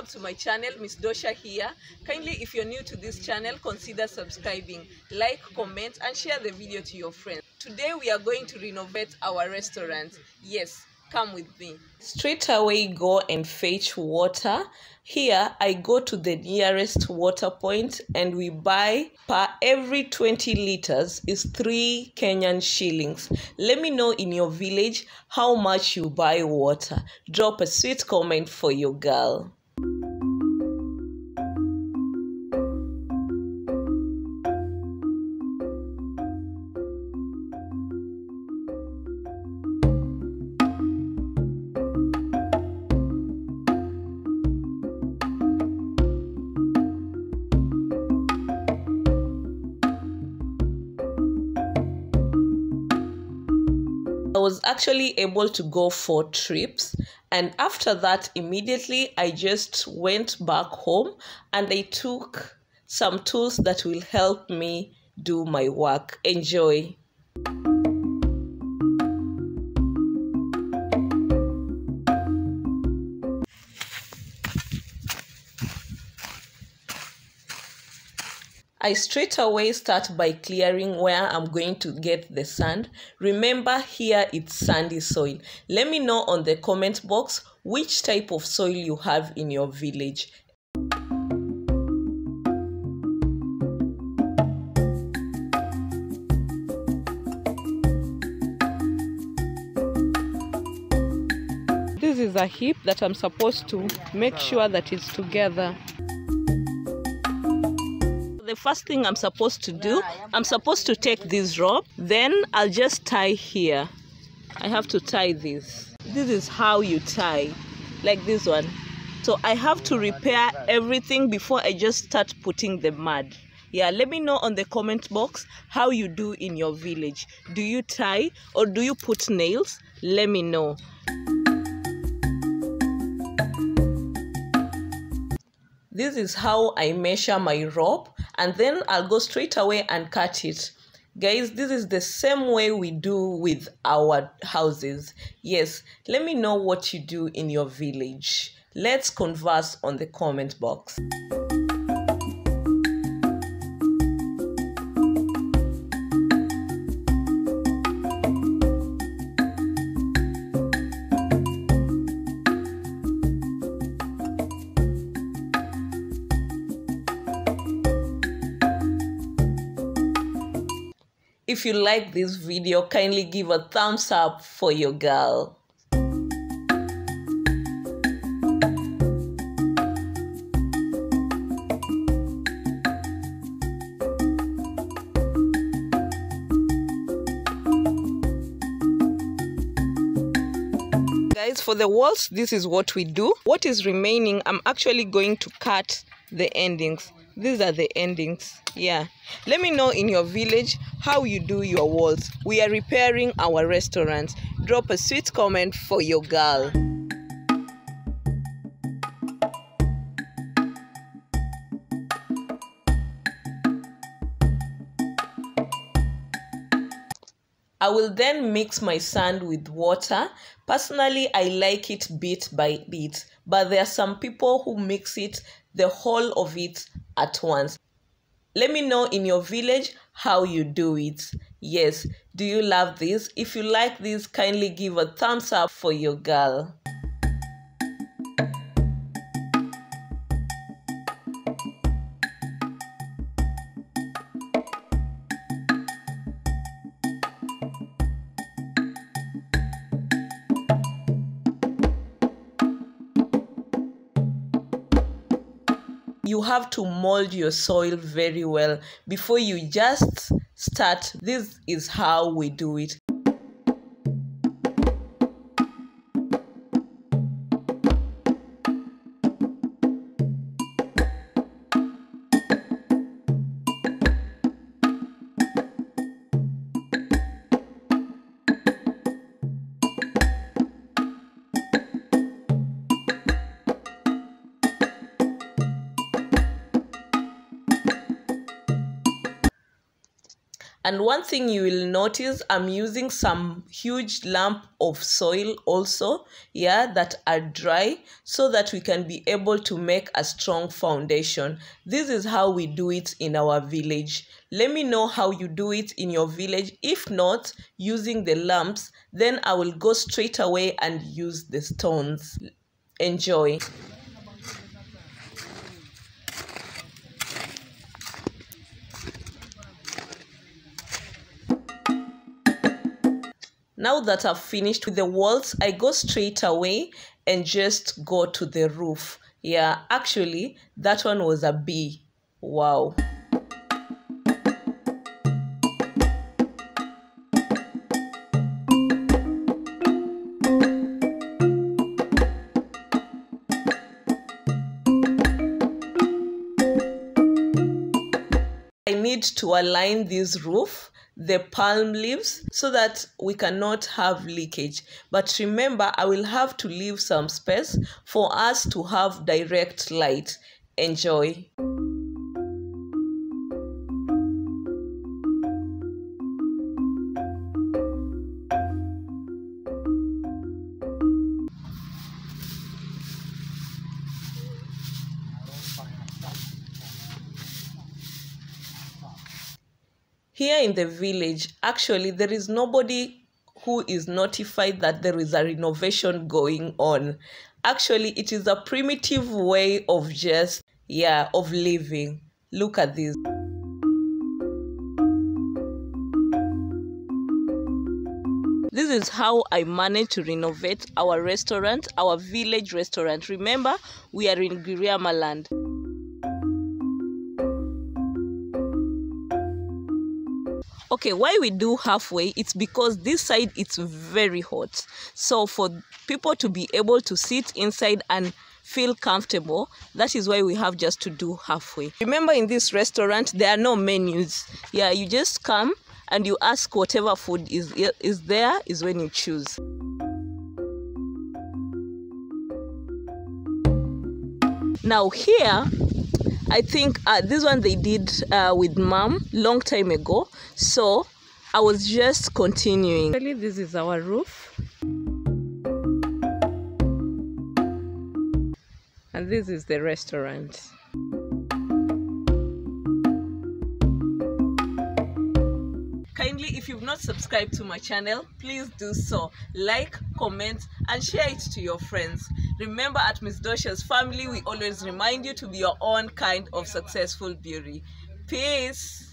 welcome to my channel miss dosha here. Kindly if you're new to this channel consider subscribing like comment and share the video to your friends. Today we are going to renovate our restaurant. Yes come with me. Straight away go and fetch water. Here i go to the nearest water point and we buy per every 20 liters is 3 kenyan shillings. Let me know in your village how much you buy water. Drop a sweet comment for your girl was actually able to go for trips. And after that, immediately I just went back home and I took some tools that will help me do my work. Enjoy. I straight away start by clearing where I'm going to get the sand. Remember here it's sandy soil. Let me know on the comment box which type of soil you have in your village. This is a heap that I'm supposed to make sure that it's together the first thing I'm supposed to do, I'm supposed to take this rope, then I'll just tie here. I have to tie this. This is how you tie, like this one. So I have to repair everything before I just start putting the mud. Yeah, let me know on the comment box how you do in your village. Do you tie or do you put nails? Let me know. This is how I measure my rope and then I'll go straight away and cut it. Guys, this is the same way we do with our houses. Yes, let me know what you do in your village. Let's converse on the comment box. If you like this video, kindly give a thumbs up for your girl. Guys, for the walls, this is what we do. What is remaining, I'm actually going to cut the endings these are the endings. Yeah. Let me know in your village how you do your walls. We are repairing our restaurants. Drop a sweet comment for your girl. I will then mix my sand with water. Personally, I like it bit by bit, but there are some people who mix it, the whole of it at once. Let me know in your village how you do it. Yes, do you love this? If you like this, kindly give a thumbs up for your girl. You have to mold your soil very well before you just start. This is how we do it. And one thing you will notice, I'm using some huge lump of soil also, yeah, that are dry so that we can be able to make a strong foundation. This is how we do it in our village. Let me know how you do it in your village. If not, using the lumps, then I will go straight away and use the stones. Enjoy. Now that I've finished with the walls, I go straight away and just go to the roof. Yeah, actually, that one was a B. Wow. I need to align this roof the palm leaves so that we cannot have leakage. But remember i will have to leave some space for us to have direct light. Enjoy here in the village actually there is nobody who is notified that there is a renovation going on actually it is a primitive way of just yeah of living look at this this is how I managed to renovate our restaurant, our village restaurant. Remember, we are in Giriama land. Okay why we do halfway it's because this side it's very hot. So for people to be able to sit inside and feel comfortable that is why we have just to do halfway. Remember in this restaurant there are no menus. Yeah you just come and you ask whatever food is is there is when you choose. Now here I think uh, this one they did uh, with mom long time ago. So I was just continuing. Actually, this is our roof. And this is the restaurant. If you've not subscribed to my channel please do so. Like comment and share it to your friends. Remember at miss dosha's family we always remind you to be your own kind of successful beauty. Peace